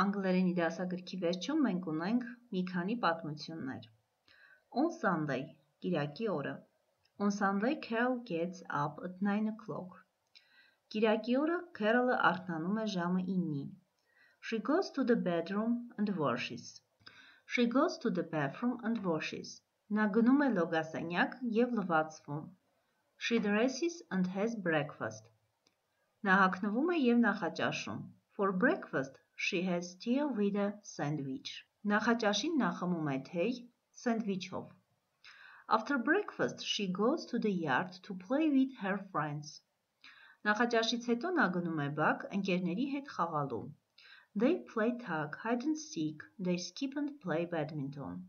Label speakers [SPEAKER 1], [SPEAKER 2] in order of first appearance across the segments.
[SPEAKER 1] Անգլերենի դասագրքի վերջում մենք ունենք մի քանի պատմություններ։ On Sunday, Կիրակի օրը։ On Sunday Carol gets up at 9 o'clock. Կիրակի օրը Carol-ը արթնանում է ժամը 9-ին։ She goes to the bedroom and washes. She goes to the bathroom and washes. Նա գնում է լոգասենյակ եւ լվացվում։ She dresses and has breakfast. Նա հագնվում է եւ նախաճաշում։ For breakfast She has tea with a sandwich. Նախաճաշին նա խմում է թեյ սենդվիչով։ After breakfast she goes to the yard to play with her friends. Նախաճաշից հետո նա գնում է բակ ընկերների հետ խաղալու։ They play tag, hide and seek, they skip and play badminton.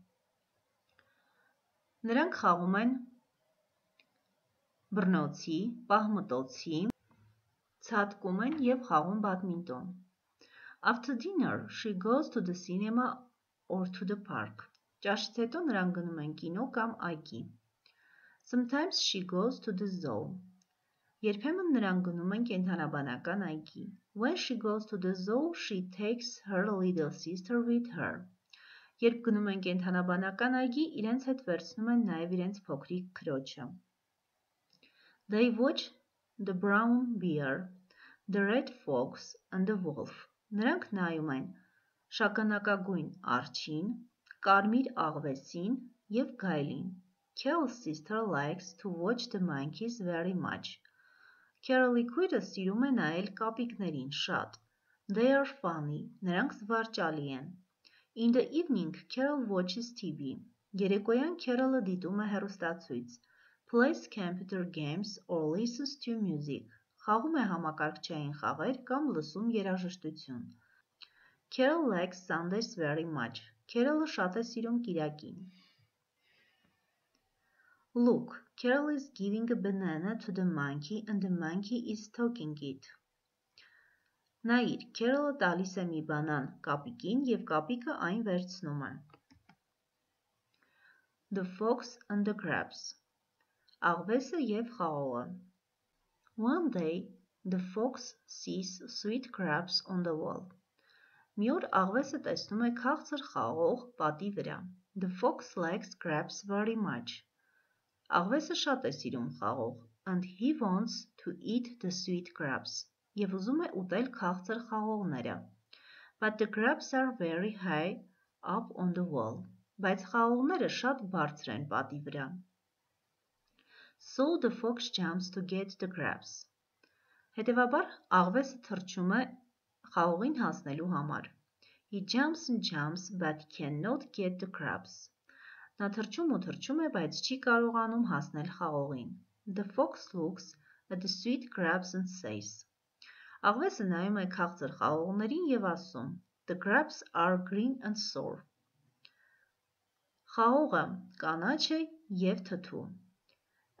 [SPEAKER 1] Նրանք խաղում են բռնոցի, պահմտոցի, ցատկում են եւ խաղում բադմինտոն։ After dinner, she goes to the cinema or to the park. Ճաշից հետո նրանք գնում են կինո կամ այգի։ Sometimes she goes to the zoo. Երբեմն նրանք գնում են կենթանաբանական այգի։ When she goes to the zoo, she takes her little sister with her. Երբ գնում են կենթանաբանական այգի, իրենց հետ վերցնում են նաև իրենց փոքրիկ քրոջը։ They watch the brown bear, the red fox and the wolf. Նրանք նայում են շագանակագույն արջին, կարմիր աղվեսին և գայլին։ Carol's sister likes to watch the monkeys very much. Carol-ի քույրը սիրում է նայել կապիկներին շատ։ They are funny. Նրանք զվարճալի են։ In the evening, Carol watches TV. Երեկոյան Carol-ը դիտում է հեռուստացույց, plays computer games or listens to music խաղում է համակարգչային խաղեր կամ լսում երաժշտություն։ Carol likes Sundays very much. Carol-ը շատ է սիրում Կիրակին։ Look, Carol is giving a banana to the monkey and the monkey is talking it. Նայիր, Carol-ը տալիս է մի բանան կապիկին եւ կապիկը այն վերցնում է։ The fox and the crabs. Աղվեսը եւ խաղողը։ One day, the fox sees sweet crabs on the wall. Մի օր աղվեսը տեսնում է քաղցր խաղող պատի վրա։ The fox likes crabs very much. Աղվեսը շատ է սիրում խաղող and he wants to eat the sweet crabs. Եվ ուզում է ուտել քաղցր խաղողները։ But the crabs are very high up on the wall. Բայց խաղողները շատ բարձր են պատի վրա։ So the fox jumps to get the crabs. Հետևաբար աղվեսը թռչում է խաղողին հասնելու համար։ He jumps and jumps but cannot get the crabs. Նա թռչում ու թռչում է, բայց չի կարողանում հասնել խաղողին։ The fox looks at the sweet crabs and says. Աղվեսը նայում է քաղցր խաղողներին եւ ասում. The crabs are green and sour. Խաղողը կանաչ է եւ թթու։